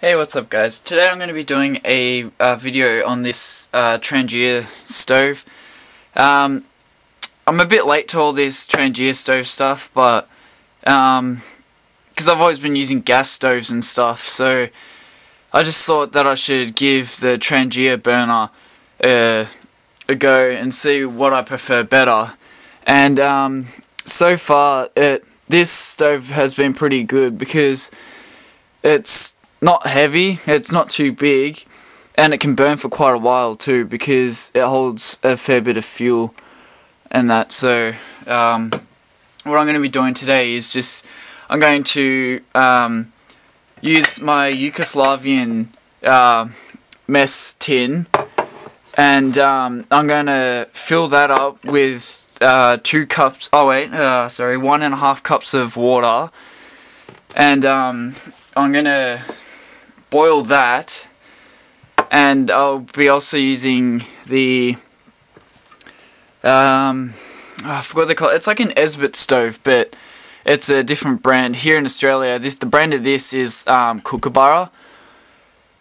Hey, what's up guys? Today I'm going to be doing a video on this uh, Trangia stove. Um, I'm a bit late to all this Trangia stove stuff, but because um, I've always been using gas stoves and stuff, so I just thought that I should give the Trangia burner a go and see what I prefer better. And um, so far, it this stove has been pretty good because it's not heavy, it's not too big, and it can burn for quite a while too because it holds a fair bit of fuel and that. So, um, what I'm going to be doing today is just I'm going to um, use my Yugoslavian uh, mess tin and um, I'm going to fill that up with uh, two cups, oh wait, uh, sorry, one and a half cups of water and um, I'm going to boil that and I'll be also using the um, oh, I forgot call it. It's like an Esbit stove, but it's a different brand here in Australia. This the brand of this is um, Kookaburra.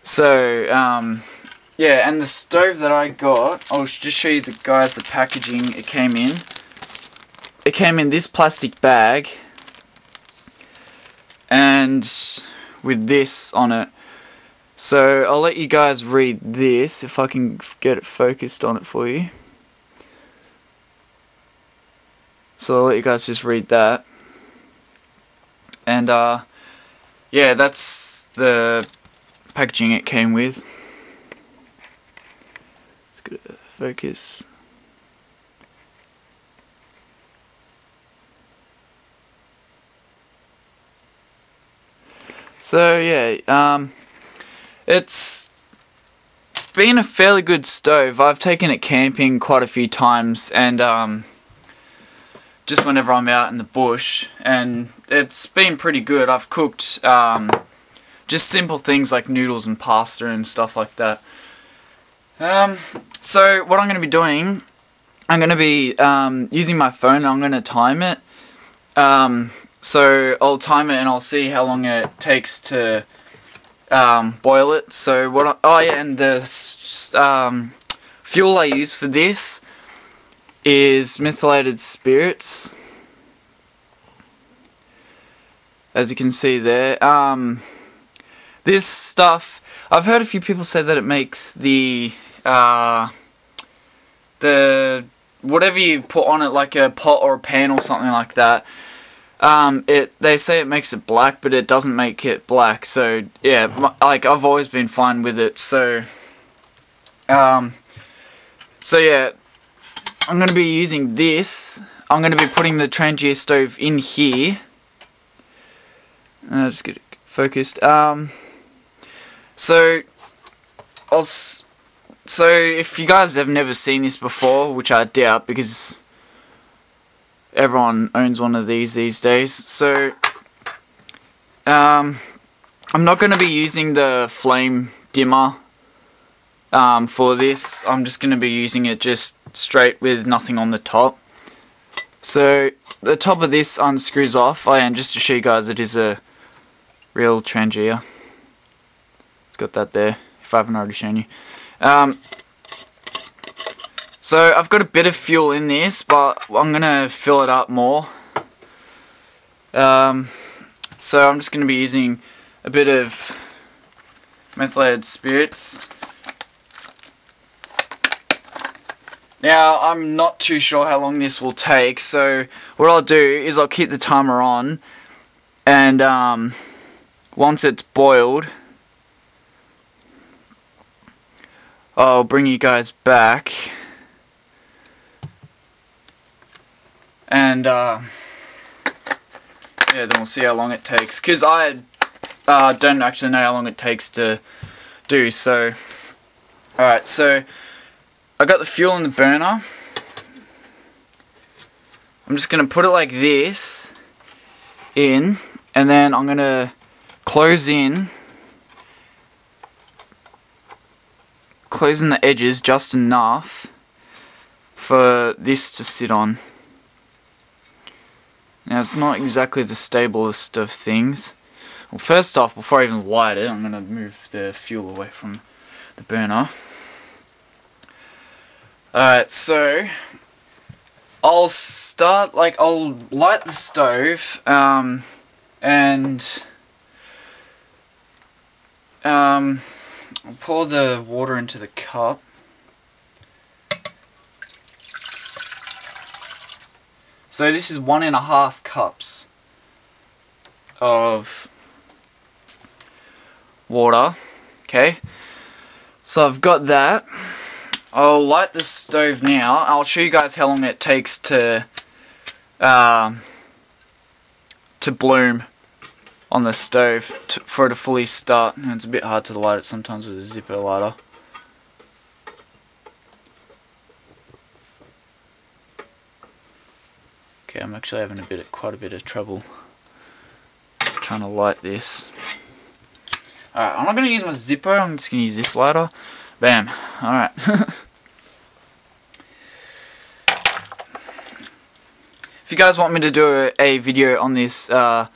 So um, yeah, and the stove that I got, I'll just show you the guys the packaging it came in. It came in this plastic bag and with this on it. So I'll let you guys read this if I can get it focused on it for you. So I'll let you guys just read that. And uh, yeah, that's the packaging it came with. Let's get a focus. So yeah, um, it's been a fairly good stove. I've taken it camping quite a few times and um, just whenever I'm out in the bush and it's been pretty good. I've cooked um, just simple things like noodles and pasta and stuff like that. Um, so what I'm going to be doing, I'm going to be um, using my phone. I'm going to time it. Um, so I'll time it and I'll see how long it takes to um, boil it. So what? I, oh yeah, and the um, fuel I use for this is methylated spirits. As you can see there, um, this stuff I've heard a few people say that it makes the uh, the whatever you put on it, like a pot or a pan or something like that um, it they say it makes it black, but it doesn't make it black. So yeah, like I've always been fine with it. So, um, so yeah, I'm gonna be using this. I'm gonna be putting the Trangia stove in here. Uh, just get it focused. Um, so, I'll. So if you guys have never seen this before, which I doubt because everyone owns one of these these days. So, um, I'm not going to be using the flame dimmer um, for this. I'm just going to be using it just straight with nothing on the top. So, the top of this unscrews off. Oh, and just to show you guys, it is a real Trangia. It's got that there, if I haven't already shown you. Um, so I've got a bit of fuel in this, but I'm going to fill it up more. Um, so I'm just going to be using a bit of methylated spirits. Now, I'm not too sure how long this will take, so what I'll do is I'll keep the timer on, and um, once it's boiled, I'll bring you guys back. And uh, yeah, then we'll see how long it takes. Because I uh, don't actually know how long it takes to do. So, alright, so I got the fuel in the burner. I'm just going to put it like this in, and then I'm going to close in, closing the edges just enough for this to sit on. Now it's not exactly the stablest of things. Well, first off, before I even light it, I'm going to move the fuel away from the burner. Alright, so I'll start, like, I'll light the stove, um, and, um, I'll pour the water into the cup. So this is one and a half cups of water. Okay. So I've got that. I'll light the stove now. I'll show you guys how long it takes to um, to bloom on the stove to, for it to fully start. And it's a bit hard to light it sometimes with a Zippo lighter. Okay, I'm actually having a bit of, quite a bit of trouble trying to light this. Alright, I'm not going to use my Zippo, I'm just going to use this lighter. Bam. Alright. if you guys want me to do a, a video on this uh,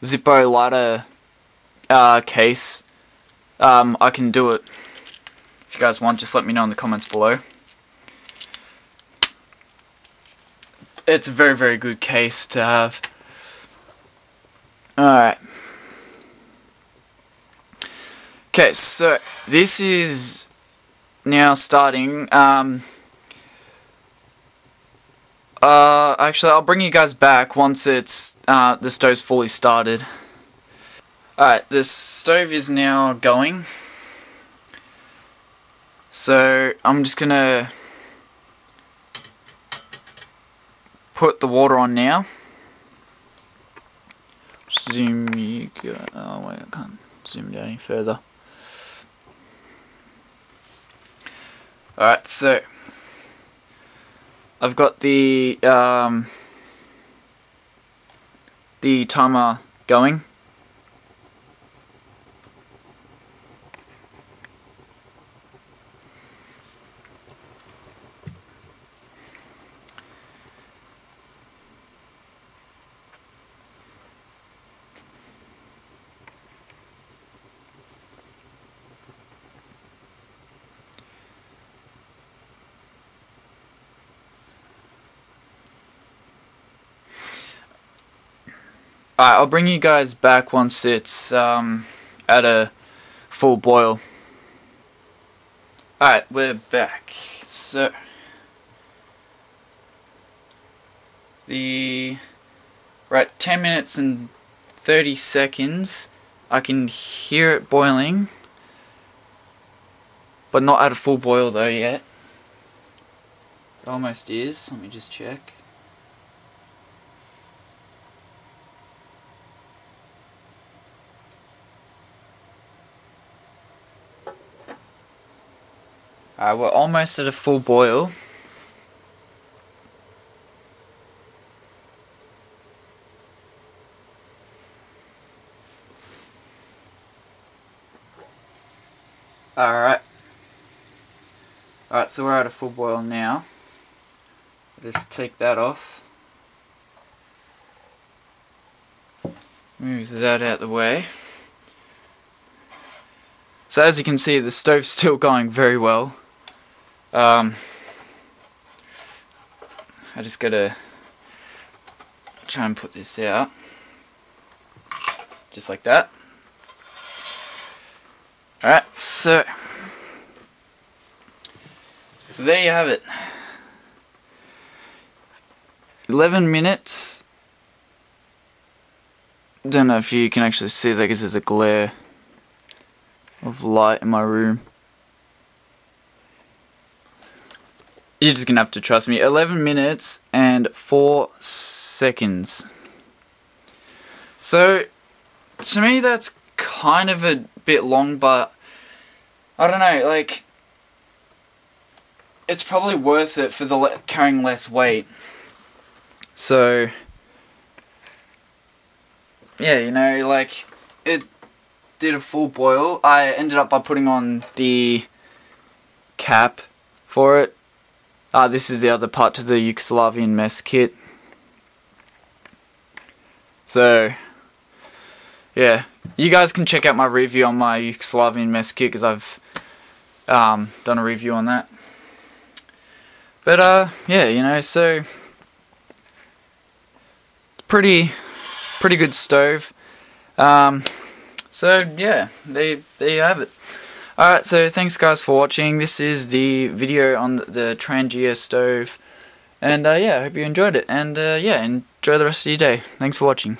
Zippo lighter uh, case, um, I can do it. If you guys want, just let me know in the comments below. It's a very, very good case to have. Alright. Okay, so this is now starting. Um, uh, actually, I'll bring you guys back once it's uh, the stove's fully started. Alright, the stove is now going. So, I'm just gonna put the water on now. Zoom you go. Oh, wait, I can't zoom down any further. Alright, so I've got the um, the timer going. Alright, I'll bring you guys back once it's um, at a full boil. Alright, we're back. So, the, right, 10 minutes and 30 seconds. I can hear it boiling, but not at a full boil though yet. It almost is. Let me just check. Uh, we're almost at a full boil. Alright. Alright, so we're at a full boil now. Just take that off. Move that out of the way. So as you can see, the stove's still going very well. Um, I just gotta try and put this out. Just like that. Alright, so so there you have it. 11 minutes. Don't know if you can actually see that because there's a glare of light in my room. You're just gonna have to trust me. 11 minutes and 4 seconds. So, to me that's kind of a bit long, but I don't know, like, it's probably worth it for the le carrying less weight. So, yeah, you know, like, it did a full boil. I ended up by putting on the cap for it Ah, this is the other part to the Yugoslavian mess kit. So, yeah, you guys can check out my review on my Yugoslavian mess kit because I've um, done a review on that. But uh, yeah, you know, so pretty, pretty good stove. Um, so yeah, there, there you have it. Alright, so thanks guys for watching. This is the video on the Trangia stove. And uh, yeah, I hope you enjoyed it. And uh, yeah, enjoy the rest of your day. Thanks for watching.